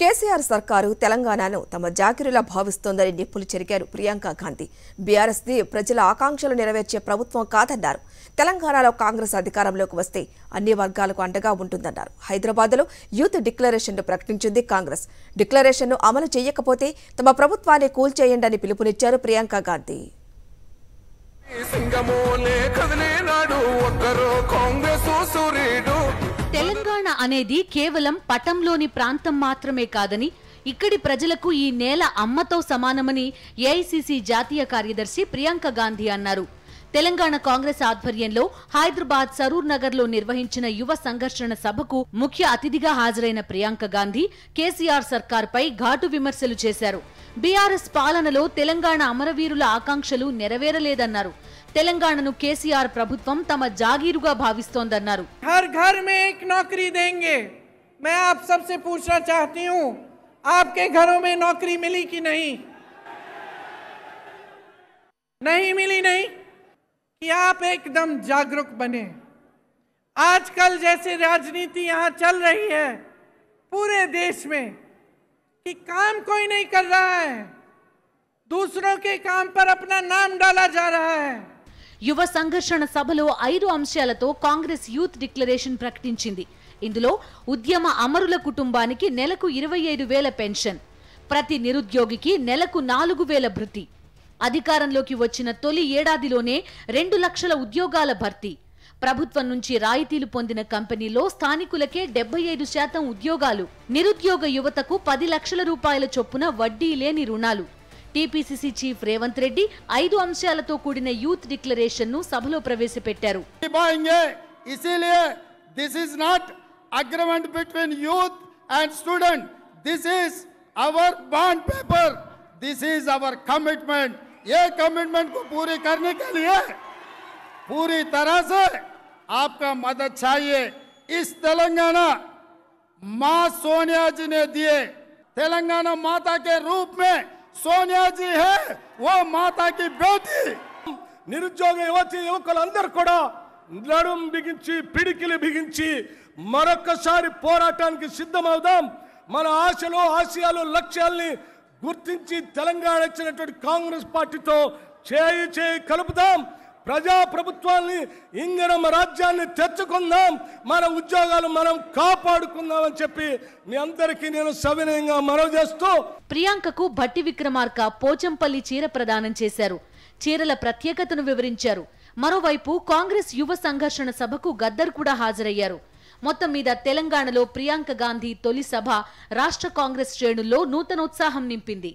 కేసీఆర్ సర్కారు తెలంగాణను తమ జాగిరిలా భావిస్తోందని నిప్పులు చెరిగారు ప్రియాంక గాంధీ. బీఆర్ఎస్ది ప్రజల ఆకాంక్షలు నెరవేర్చే ప్రభుత్వం కాదన్నారు. తెలంగాణలో కాంగ్రెస్ అధికారంలోకి వస్తే అన్ని వర్గాలకు అండగా ఉంటుందన్నారు. హైదరాబాద్లో యూత్ డిక్లరేషన్ను ప్రకటించింది కాంగ్రెస్. డిక్లరేషన్ను అమలు చేయకపోతే తమ ప్రభుత్వాన్ని కూల్చేయండని పిలుపునిచ్చారు ప్రియాంక గాంధీ. సింగమోలే కదిలేనాడు ఒక్కరో కాంగ్రెస్ సూర్యుడు తెలంగాణ అనేది కేవలం పటంలోని ప్రాంతం మాత్రమే కాదని ఇక్కడి ప్రజలకు ఈ నేల అమ్మతో సమానమని ఏఐసిసి జాతీయ కార్యదర్శి ప్రియాంక గాంధీ అన్నారు. తెలంగాణ కాంగ్రెస్ ఆధ్వర్యంలో హైదరాబాద్ సరూర్ నగర్లో నిర్వహించిన యువ సంఘర్షణ సభకు ముఖ్య అతిథిగా హాజరైన ప్రియాంక గాంధీ కేసీఆర్ సర్కార్పై ఘాటు విమర్శలు చేశారు. బీఆర్ఎస్ పాలనలో తెలంగాణ అమరవీరుల ఆకాంక్షలు నెరవేరలేదన్నారు. తెలంగాణను కేసీఆర్ ప్రభుత్వం తమ జాగీరుగా భావిస్తోందన్నారు हर घर में एक नौकरी देंगे मैं आप सबसे पूछना चाहती हूँ आपके घरों में नौकरी मिली कि नहीं नहीं मिली नहीं कि आप एकदम जागरूक बने आजकल जैसे राजनीति यहाँ चल रही है पूरे देश में कि काम कोई नहीं कर रहा है दूसरों के काम पर अपना नाम डाला जा रहा है యువ సంఘర్షణ సభలో ఐదు అంశాలతో కాంగ్రెస్ యూత్ డిక్లరేషన్ ప్రకటించింది. ఇందులో ఉద్యమ అమరుల కుటుంబానికి నెలకు ఇరవై ఐదు వేల పెన్షన్ ప్రతి నిరుద్యోగికి నెలకు నాలుగు వేల భృతి అధికారంలోకి వచ్చిన తొలి ఏడాదిలోనే రెండు లక్షల ఉద్యోగాల భర్తీ ప్రభుత్వం నుంచి రాయితీలు పొందిన కంపెనీలో స్థానికులకే డెబ్బై ఐదు శాతం ఉద్యోగాలు నిరుద్యోగ యువతకు పది లక్షల రూపాయల చొప్పున వడ్డీ లేని రుణాలు. టీపీసీసీ చీఫ్ రేవంత్ రెడ్డి ఐదు అంశాలతో కూడిన యూత్ డిక్లరేషన్ ను సభలో ప్రవేశపెట్టారు निभाएंगे इसीलिए this is not agreement between youth and student this is our bond paper this is our commitment ये कमिटमेंट को पूरी करने के लिए पूरी तरह से आपका मदद चाहिए इस तेलंगाना माँ सोनिया जी ने दिए तेलंगाना माता के रूप में సోనియా జీ హే ఓ మాతాకి బేటీ నిరుద్యోగ యువతి యువకులందరూ కూడా నడుం బిగించి పిడికిలి బిగించి మరొకసారి పోరాటానికి సిద్ధమవుదాం. మన ఆశలు ఆశయాలు లక్ష్యాల్ని గుర్తించి తెలంగాణ ఇచ్చినటువంటి కాంగ్రెస్ పార్టీతో చేయి చేయి కలుపుదాం. ప్రజా ప్రభుత్వాన్ని ఇంగనం రాజ్యాన్ని తెచ్చుకుందాం మన ఉద్యోగాలు మనం కాపాడుకుందాం అని చెప్పి మీ అందరికీ నేను సవినయంగా మనవి చేస్తూ ప్రియాంకకు భట్టి విక్రమార్క పోచంపల్లి చీర ప్రదానం చేశారు. చీరల ప్రత్యేకతను వివరించారు. మరోవైపు కాంగ్రెస్ యువ సంఘర్షణ సభకు గద్దర్ కూడా హాజరయ్యారు. మొత్తం మీద తెలంగాణలో ప్రియాంక గాంధీ తొలి సభ రాష్ట్ర కాంగ్రెస్ శ్రేణుల్లో నూతనోత్సాహం నింపింది.